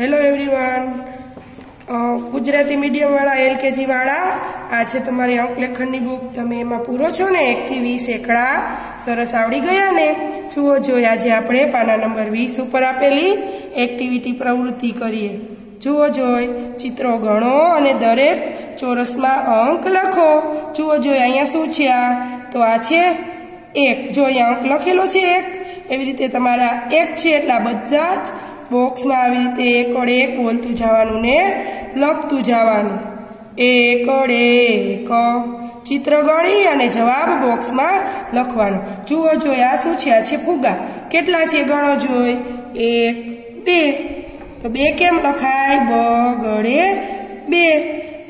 Hello everyone Gujarati મીડિયમવાળા એલકેજીવાળા આ છે તમારી અંકલેખનની બુક તમે એમાં પૂરો છો ને? એકથી વીસ એકડા. સરસ આવડી ગયા ને? જુઓ, જોઈ, આજે આપણે પાના નંબર વીસ ઉપર આપેલી એક્ટિવિટી પ્રવૃત્તિ કરીએ. જુઓ, જોઈ, ચિત્રો ગણો અને દરેક ચોરસમાં અંક લખો. જુઓ, જોઈ, અહીંયા શું છે આ? તો આ છે એક. જો અહીંયા અંક લખેલો છે એક, એવી રીતે તમારા એક છે એટલા બધા જ બોક્સમાં આવી રીતે એકડ એક બોલતું જવાનું ને લખતું જવાનું એકડ એક. ચિત્ર ગણી અને જવાબ બોક્સમાં લખવાનો. જુઓ જોઈએ આ શું છે? આ છે ફુગા કેટલા છે ગણો જોઈ? એક, બે. તો બે કેમ લખાય? બ ગળે બે.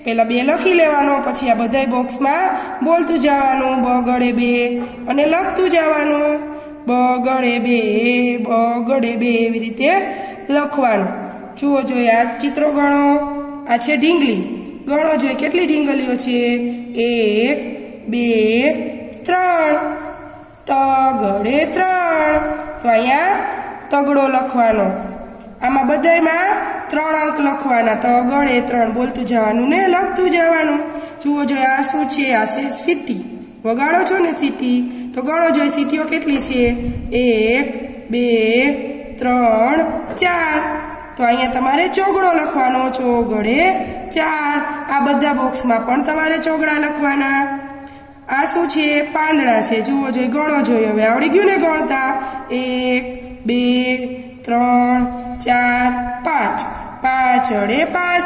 પેલા બે લખી લેવાનો, પછી આ બધા બોક્સમાં બોલતું જવાનું બ ગળે બે અને લખતું જવાનું બગડે બે બગડે બે એવી રીતે લખવાનું. જુઓ જોઈએ આ ચિત્રો ગણો. આ છે ઢીંગલી. ગણો જોઈએ કેટલી ઢીંગલીઓ છે? એક, બે, ત્રણ. તગડે ત્રણ. તો અહીંયા તગડો લખવાનો. આમાં બધામાં ત્રણ અંક લખવાના. તગડે ત્રણ. બોલતું જવાનું ને લખતું જવાનું. જુઓ જોઈએ આ શું છે? આ છે સિટી વગાડો છો ને સિટી તો ગણો જોઈએ સીટીઓ કેટલી છે? એક, બે ત્રણ, ચાર. તો અહીંયા તમારે ચોગડો લખવાનો ચોગડે ચાર. આ બધા બોક્સમાં પણ તમારે ચોગડા લખવાના. આ શું છે? પાંદડા છે. જુઓ જોઈએ ગણો જોઈએ હવે આવડી ગયું ને ગણતા? એક, બે, ત્રણ, ચાર, પાંચ. અડે પાંચ.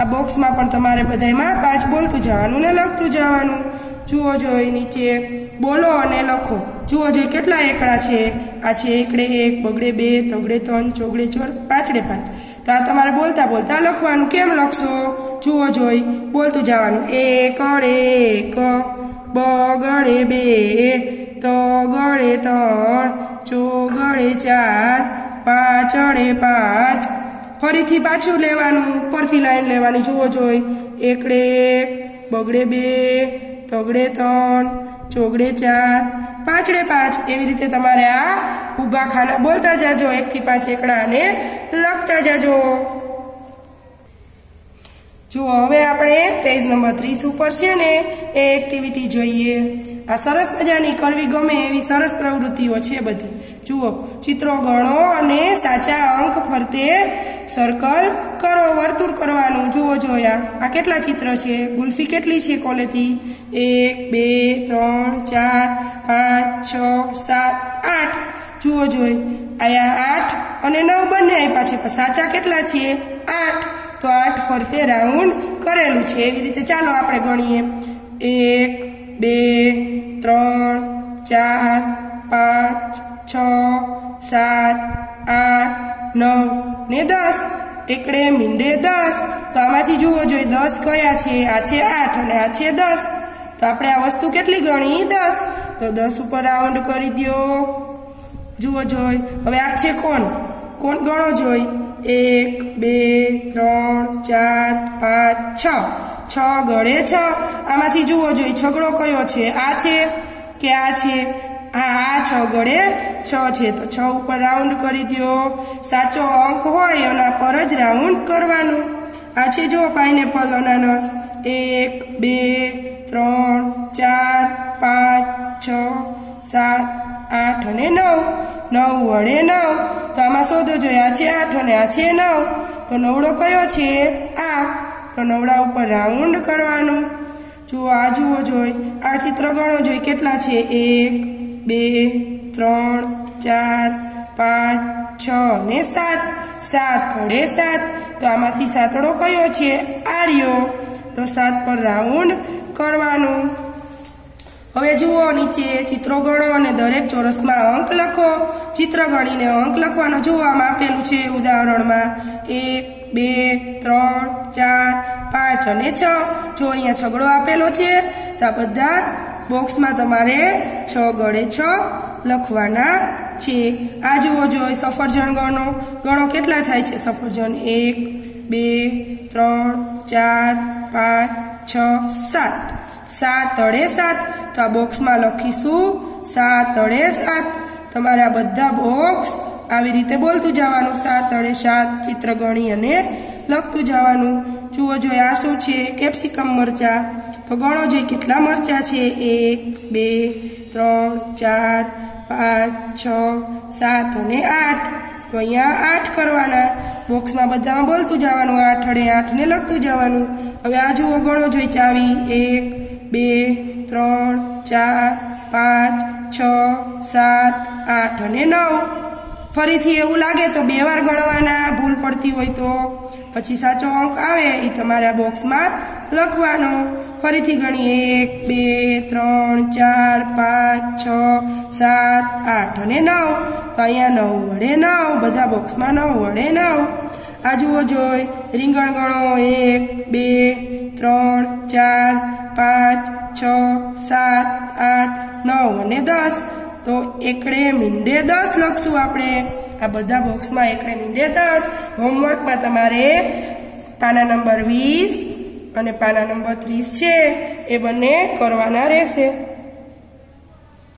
આ બોક્સમાં પણ તમારે બધામાં પાંચ બોલતું જવાનું ને લખતું જવાનું. જુઓ જોઈ નીચે બોલો અને લખો. જુઓ જોઈએ કેટલા એકડા છે. આ છે એકડે એક, બગડે બે, તગડે ત્રણ, ચોગડે ચોર, પાંચડે પાંચ. તો આ તમારે બોલતા બોલતા લખવાનું. કેમ લખશો? જુઓ જોઈ. બોલતું જવાનું. એકડે એક, બગડે બે, તગડે ત્રણ, ચોગડે ચાર, પાંચડે પાંચ. ફરીથી પાછું લેવાનું, ઉપરથી લાઈન લેવાની. જુઓ જોઈ. એકડે એક, બગડે બે, તગડે ત્રણ ચોગડે ચાર. પાંચડે પાંચ. એવી રીતે તમારે આ ઊભા ખાના બોલતા જાજો. એકથી પાંચ એકડા અને લખતા જાજો. જુઓ હવે આપણે પેજ નંબર ત્રીસ ઉપર છે ને, એ એક્ટિવિટી જોઈએ. આ સરસ મજાની કરવી ગમે એવી સરસ પ્રવૃત્તિઓ છે બધી. જુઓ, ચિત્રો ગણો અને સાચા અંક ફરતે સર્કલ કરો, વર્તુળ કરવાનું, જુઓ, જોયા. આ કેટલા ચિત્ર છે? ગુલ્ફી કેટલી છે ક્વોલિટી એક, બે, ત્રણ, ચાર, પાંચ, છ, સાત, આઠ. જુઓ, જોઈ. આયા આઠ અને નવ બંને આપ્યા છે. સાચા કેટલા છે? આઠ. તો આઠ ફરતે રાઉન્ડ કરેલું છે. એવી રીતે ચાલો આપણે ગણીએ. એક, બે, ત્રણ, ચાર, પાંચ, છ, સાત, આઠ નવ ને દસ. એકડે મીંડે દસ. તો આમાંથી જુઓ જોઈએ દસ કયા છે? આ છે આઠ અને આ છે દસ. તો આપણે આ વસ્તુ કેટલી ગણી? દસ. તો દસ ઉપર રાઉન્ડ કરી દો જુઓ જોઈ. હવે આ છે કોણ? કોણ ગણો જોઈ? એક, બે, ત્રણ, ચાર, પાંચ, છ. છ ગળે છ. આમાંથી જુઓ જોઈ. છગડો કયો છે? આ છે કે આ છે? આ છ ગળે છ છે. તો છ ઉપર રાઉન્ડ કરી દો સાચો અંક હોય એના પર જ રાઉન્ડ કરવાનો. આ છે જો પાઇનેપલ અનાનસ એક, બે, ત્રણ, ચાર, પાંચ, છ, સાત, આઠ અને નવ. નવ વડે નવ. તો આમાં શોધો જોઈએ આ છે આઠ અને આ છે નવ. તો નવડો કયો છે? આ. તો નવડા ઉપર રાઉન્ડ કરવાનું. જુઓ, આ જુઓ જોઈ. આ ચિત્ર ગણો જોઈ. કેટલા છે? એક બે, ત્રણ, ચાર, પાંચ, છ ને સાત. સાત વડે સાત. તો આમાંથી સાતડો કયો છે? આર્યો. તો સાત પર રાઉન્ડ કરવાનું. હવે જુઓ નીચે ચિત્રો ગણો અને દરેક ચોરસમાં અંક લખો. ચિત્ર ગણીને અંક લખવાનો જોવામાં આપેલું છે ઉદાહરણમાં. એક, બે, ત્રણ, ચાર, પાંચ અને છ. જો અહીંયા છગડો આપેલો છે, તો બધા બોક્સમાં તમારે છ ગળે છ લખવાના છે. આ જુઓ જોઈ સફરજન ગણો. ગણો કેટલા થાય છે? સફરજન એક, બે, ત્રણ, ચાર, પાંચ, છ, સાત. સાત અડે સાત. તો આ બોક્સમાં લખીશું સાત અડે સાત. તમારે આ બધા બોક્સ આવી રીતે બોલતું જવાનું. સાત અડે સાત ચિત્ર ગણી અને લખતું જવાનું. જુઓ જોઈએ આ શું છે? કેપ્સિકમ મરચા. તો ગણો જોઈએ કેટલા મરચા છે? એક, બે, ત્રણ, ચાર, પાંચ, છ, સાત અને આઠ. તો અહીંયા આઠ કરવાના. બોક્સમાં બધામાં બોલતું જવાનું, આઠ અડે આઠને લખતું જવાનું. હવે આ જુઓ ગણો જોઈએ ચાવી. એક, બે, ત્રણ, ચાર, પાંચ, છ, સાત, આઠ અને નવ. ફરીથી એવું લાગે તો બે વાર ગણવાના ભૂલ પડતી હોય તો. પછી સાચો અંક આવે એ તમારા બોક્સમાં લખવાનો. ફરીથી ગણીએ. એક, બે, ત્રણ, ચાર, પાંચ, છ, સાત, આઠ અને નવ. તો અહીંયા નવ વડે નવ, બધા બોક્સમાં નવ વડે નવ. આ જુઓ જોઈ, રીંગણ ગણો. એક, બે, ત્રણ, ચાર, પાંચ, છ, સાત, આઠ, નવ અને દસ. તો એકડે મીંડે દસ લખશું આપણે. આ બધા બોક્સમાં એકડે મીંડે દસ. હોમવર્કમાં તમારે પાના નંબર વીસ અને પાના નંબર ત્રીસ છે. એ બંને કરવાના રહેશે.